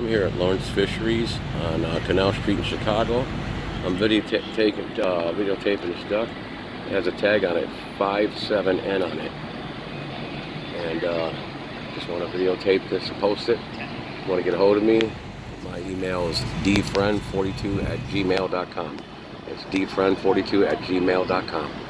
I'm here at Lawrence Fisheries on uh, Canal Street in Chicago. I'm videotaping, uh, videotaping this duck. It has a tag on it, 57N on it. And uh, just want to videotape this and post it. Want to get a hold of me? My email is dfriend42 at gmail.com. It's dfriend42 at gmail.com.